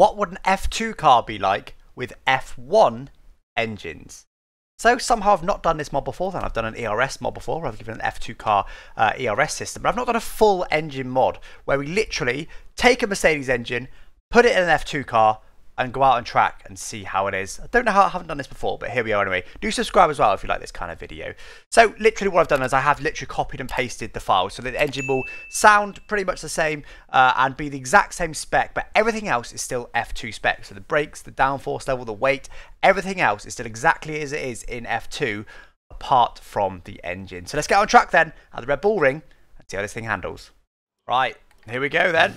what would an F2 car be like with F1 engines? So somehow I've not done this mod before then. I've done an ERS mod before. I've given an F2 car uh, ERS system. But I've not done a full engine mod where we literally take a Mercedes engine, put it in an F2 car, and go out on track and see how it is. I don't know how I haven't done this before, but here we are anyway. Do subscribe as well if you like this kind of video. So literally what I've done is I have literally copied and pasted the file so that the engine will sound pretty much the same uh, and be the exact same spec, but everything else is still F2 spec. So the brakes, the downforce level, the weight, everything else is still exactly as it is in F2 apart from the engine. So let's get on track then at the Red Bull Ring and see how this thing handles. Right, here we go then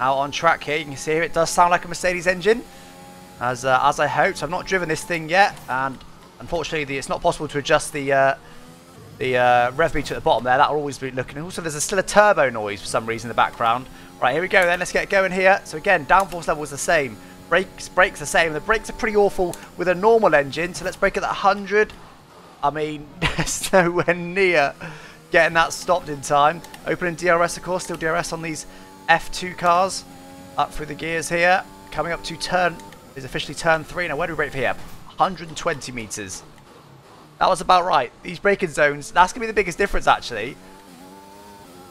out on track here. You can see here it does sound like a Mercedes engine, as uh, as I hoped. I've not driven this thing yet, and unfortunately the, it's not possible to adjust the uh, the uh, rev meter at the bottom there. That'll always be looking. Also, there's a, still a turbo noise for some reason in the background. Right, here we go then. Let's get going here. So again, downforce level is the same. Brakes, brakes the same. The brakes are pretty awful with a normal engine. So let's break it at 100. I mean, there's nowhere near getting that stopped in time. Opening DRS, of course, still DRS on these F2 cars up through the gears here. Coming up to turn, is officially turn 3. Now, where do we brake for here? 120 metres. That was about right. These braking zones, that's going to be the biggest difference, actually.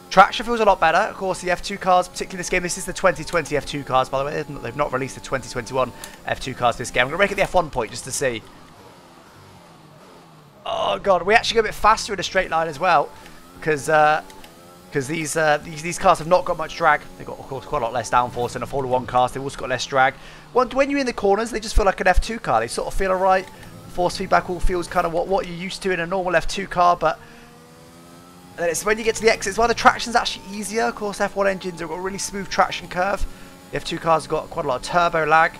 Traction feels a lot better. Of course, the F2 cars, particularly this game, this is the 2020 F2 cars, by the way. They've not released the 2021 F2 cars this game. I'm going to break at the F1 point just to see. Oh, God. We actually go a bit faster in a straight line as well. Because uh, because these, uh, these these cars have not got much drag. They've got, of course, quite a lot less downforce than a Formula 1 cars. They've also got less drag. When, you're in the corners, they just feel like an F2 car. They sort of feel alright. Force feedback all feels kind of what, what you're used to in a normal F2 car, but then it's when you get to the exits, well, the traction's actually easier. Of course, F1 engines have got a really smooth traction curve. The F2 cars have got quite a lot of turbo lag.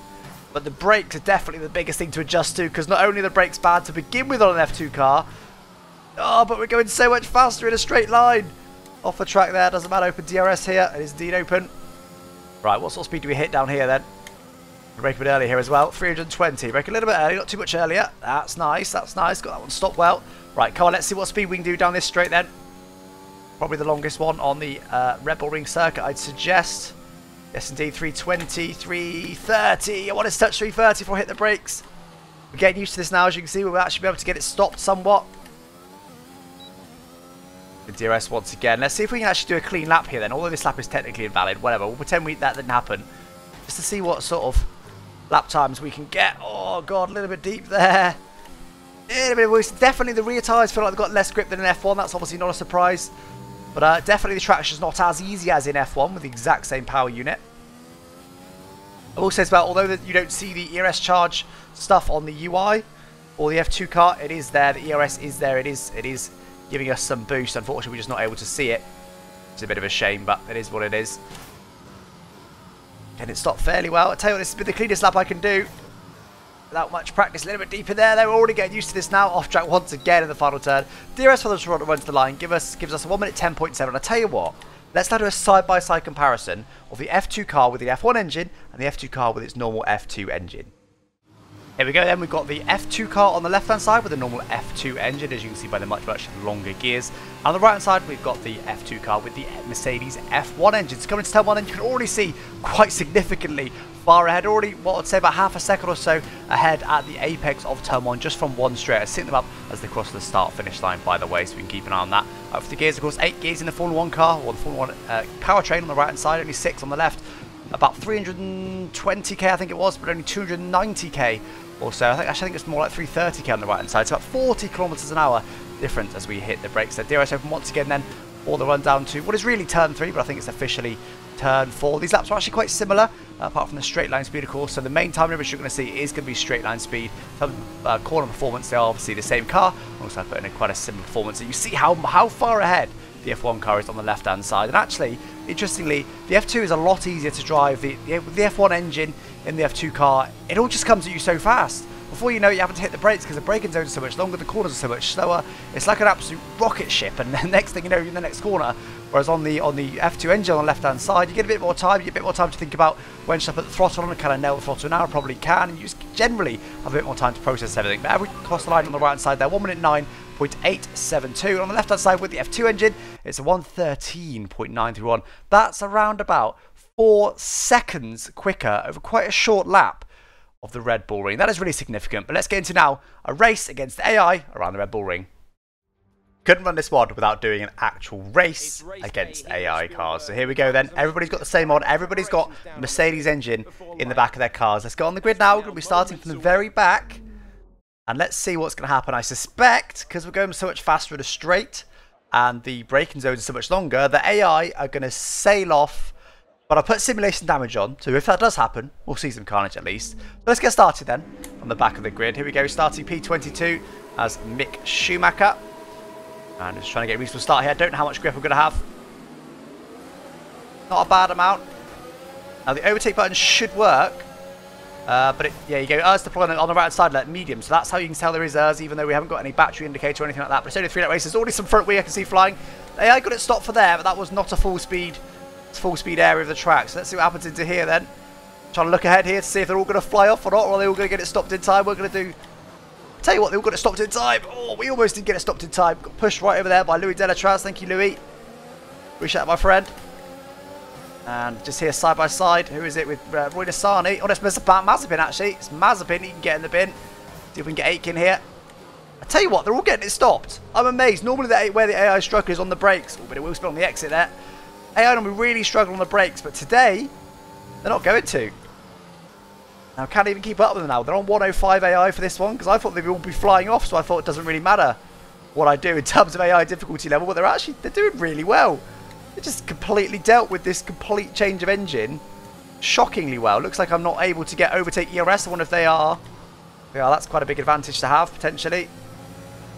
But the brakes are definitely the biggest thing to adjust to, because not only the brakes bad to begin with on an F2 car, oh, but we're going so much faster in a straight line. Off the track there, doesn't matter. Open DRS here. It is indeed open. Right, what sort of speed do we hit down here then? We brake a bit early here as well. 320. Brake a little bit early, not too much earlier. That's nice, that's nice. Got that one stopped well. Right, come on, let's see what speed we can do down this straight then. Probably the longest one on the uh, Red Bull Ring circuit, I'd suggest. Yes, indeed, 320, 330. I want to touch 330 before I hit the brakes. We're getting used to this now, as you can see. We'll actually be able to get it stopped somewhat. DRS once again. Let's see if we can actually do a clean lap here then. Although this lap is technically invalid, whatever. We'll pretend we, that didn't happen. Just to see what sort of lap times we can get. Oh, God, a little bit deep there. A little bit worse. Definitely the rear tyres feel like they've got less grip than an F1. That's obviously not a surprise. But uh, definitely the traction is not as easy as in F1 with the exact same power unit. I will say as well, although you don't see the ERS charge stuff on the UI or the F2 car, it is there. The ERS is there. It is. It is giving us some boost. Unfortunately, we're just not able to see it. It's a bit of a shame, but it is what it is. And it stopped fairly well? I tell you what, this has been the cleanest lap I can do. Without much practice, a little bit deeper there. They're already getting used to this now. Off track once again in the final turn. DRS for the Toronto runs the line. Give us, gives us a 1 minute 10.7. And I tell you what, let's now do a side-by-side -side comparison of the F2 car with the F1 engine and the F2 car with its normal F2 engine. Here we go then, we've got the F2 car on the left hand side with a normal F2 engine as you can see by the much much longer gears. On the right hand side we've got the F2 car with the Mercedes F1 engine. So coming to turn 1 and you can already see quite significantly far ahead, already what I'd say about half a second or so ahead at the apex of turn 1 just from one straight. I sync them up as they cross the start finish line by the way so we can keep an eye on that. Uh, for the gears of course 8 gears in the Formula 1 car or the Formula 1 uh, powertrain on the right hand side, only 6 on the left about 320k I think it was, but only 290k also, I think actually I think it's more like 330k on the right hand side. So about 40 kilometers an hour difference as we hit the brakes. So DRS open once again then for the run down to what is really turn three, but I think it's officially turn four. These laps are actually quite similar, uh, apart from the straight line speed, of course. So the main time difference you're going to see is going to be straight line speed. Some uh, corner performance, they are obviously the same car. Also, I put in quite a similar performance. And you see how how far ahead the F1 car is on the left hand side. And actually, interestingly, the F2 is a lot easier to drive. The, the, the F1 engine in the F2 car, it all just comes at you so fast. Before you know it, you haven't to hit the brakes because the braking zones are so much longer, the corners are so much slower. It's like an absolute rocket ship, and the next thing you know, you're in the next corner. Whereas on the on the F2 engine on the left-hand side, you get a bit more time, you get a bit more time to think about when should I put the throttle on kind of nail the throttle now, I probably can, and you generally have a bit more time to process everything. But every cross the line on the right-hand side there, 1 minute 9.872. On the left-hand side with the F2 engine, it's a 113.931. That's around about four seconds quicker over quite a short lap of the Red Bull Ring. That is really significant. But let's get into now a race against the AI around the Red Bull Ring. Couldn't run this mod without doing an actual race against AI cars. So here we go then. Everybody's got the same mod. Everybody's got Mercedes engine in the back of their cars. Let's go on the grid now. We're going to be starting from the very back. And let's see what's going to happen. I suspect, because we're going so much faster at a straight, and the braking zones are so much longer, the AI are going to sail off but I put simulation damage on, so if that does happen, we'll see some carnage at least. let's get started then, on the back of the grid. Here we go, starting P22 as Mick Schumacher. And just trying to get a reasonable start here. Don't know how much grip I'm going to have. Not a bad amount. Now the overtake button should work. Uh, but it, yeah, you go ERS deployment on the right side, like medium. So that's how you can tell there is ERS, even though we haven't got any battery indicator or anything like that. But it's only three lap races. Already some front wheel I can see flying. The AI got it stopped for there, but that was not a full speed full speed area of the track. So let's see what happens into here then. Trying to look ahead here to see if they're all going to fly off or not, or are they all going to get it stopped in time. We're going to do... Tell you what, they all got it stopped in time. Oh, we almost didn't get it stopped in time. Got pushed right over there by Louis Delétraz. Thank you, Louis. Appreciate that, my friend. And just here side by side, who is it with uh, Roy Nissany? Oh, it's Mazepin actually. It's Mazepin. He can get in the bin. See if we can get Aitken here. I tell you what, they're all getting it stopped. I'm amazed. Normally, the, where the AI struck is on the brakes. Oh, but it will spin on the exit there. AI normally really struggle on the brakes, but today, they're not going to. Now, can't even keep up with them now. They're on 105 AI for this one, because I thought they'd all be flying off, so I thought it doesn't really matter what I do in terms of AI difficulty level, but they're actually, they're doing really well. They just completely dealt with this complete change of engine shockingly well. Looks like I'm not able to get overtake ERS. I wonder if they are. Yeah, that's quite a big advantage to have, potentially.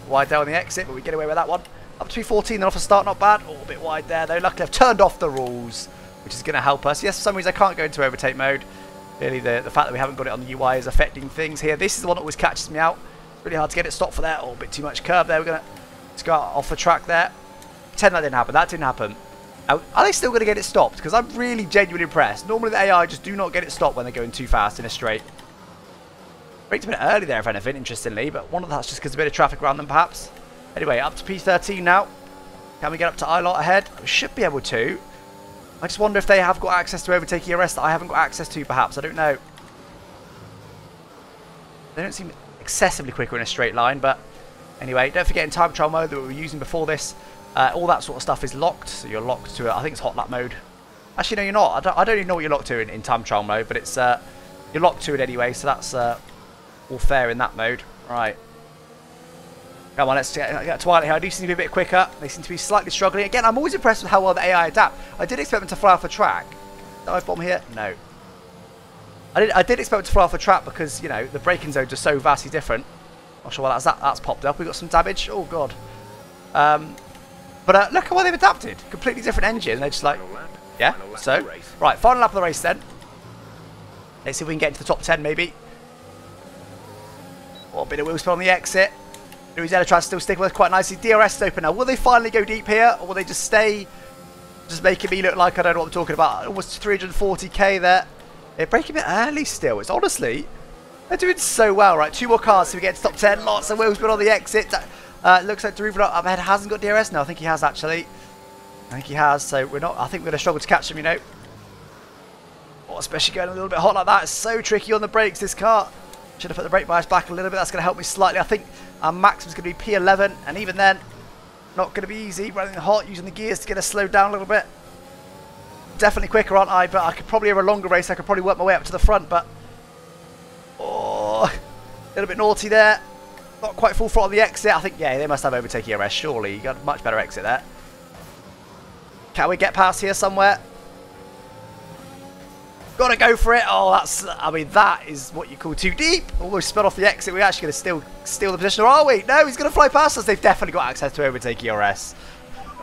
Wide down the exit, but we get away with that one. Up to 14 then off a start, not bad. Oh, a bit wide there though. Luckily I've turned off the rules, which is going to help us. Yes, for some reason I can't go into overtake mode. Really, the, the fact that we haven't got it on the UI is affecting things here. This is the one that always catches me out. Really hard to get it stopped for that. Oh, a bit too much curve there. We're going to go off the track there. Pretend that didn't happen. That didn't happen. Are they still going to get it stopped? Because I'm really genuinely impressed. Normally the AI just do not get it stopped when they're going too fast in a straight. Braked a bit early there, if anything, interestingly. But one of that's just because a bit of traffic around them, perhaps. Anyway, up to P13 now. Can we get up to Ilott ahead? We should be able to. I just wonder if they have got access to overtaking ERS that I haven't got access to, perhaps. I don't know. They don't seem excessively quicker in a straight line, but anyway, don't forget in time trial mode that we were using before this, uh, all that sort of stuff is locked. So you're locked to it. I think it's hot lap mode. Actually, no, you're not. I don't, I don't even know what you're locked to in, in time trial mode, but it's uh, you're locked to it anyway, so that's uh, all fair in that mode. Right. Come on, let's get, get Twilight here. I do seem to be a bit quicker. They seem to be slightly struggling. Again, I'm always impressed with how well the AI adapt. I did expect them to fly off the track. Dive bomb here? No. I did, I did expect them to fly off the track because, you know, the braking zones are so vastly different. Not sure why that's, that, that's popped up. We've got some damage. Oh, God. Um, but uh, look at what they've adapted. Completely different engine. They're just like, yeah, so. Right, final lap of the race then. Let's see if we can get into the top 10 maybe. Oh, a bit of wheel spin on the exit. Louisiana tries to still stick with quite nicely. DRS is open now. Will they finally go deep here? Or will they just stay, just making me look like I don't know what I'm talking about? Almost 340k there. They're breaking it early still. It's honestly, they're doing so well. Right, two more cars so we get to top 10. Lots of wheels, but on the exit. Uh, looks like Daruvala up ahead hasn't got DRS now. I think he has actually. I think he has. So we're not. I think we're going to struggle to catch him. You know. Oh, especially going a little bit hot like that. It's so tricky on the brakes. This car. Should have put the brake bias back a little bit. That's going to help me slightly. I think our max was going to be P11, and even then, not going to be easy. Running hot, using the gears to get us slowed down a little bit. Definitely quicker, aren't I? But I could probably have a longer race. I could probably work my way up to the front, but oh, a little bit naughty there. Not quite full throttle the exit. I think, yeah, they must have overtaken ERS, surely. You got a much better exit there. Can we get past here somewhere? Gotta go for it. Oh, that's, I mean, that is what you call too deep. Almost spun off the exit. We're actually going to steal, steal the position, or are we? No, he's going to fly past us. They've definitely got access to overtake ERS.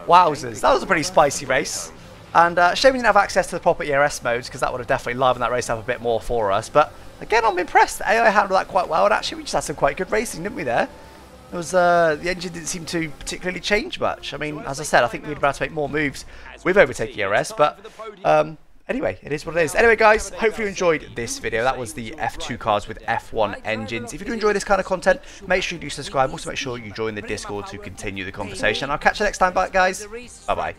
Wowzers. That was a pretty spicy race. And uh, shame we didn't have access to the proper ERS modes, because that would have definitely livened that race up a bit more for us. But again, I'm impressed. AI handled that quite well, and actually we just had some quite good racing, didn't we, there? It was uh, the engine didn't seem to particularly change much. I mean, as I said, I think we'd about to make more moves with overtake ERS, but um, Anyway, it is what it is. Anyway, guys, hopefully you enjoyed this video. That was the F2 cars with F1 engines. If you do enjoy this kind of content, make sure you do subscribe. Also, make sure you join the Discord to continue the conversation. I'll catch you next time, guys. Bye-bye.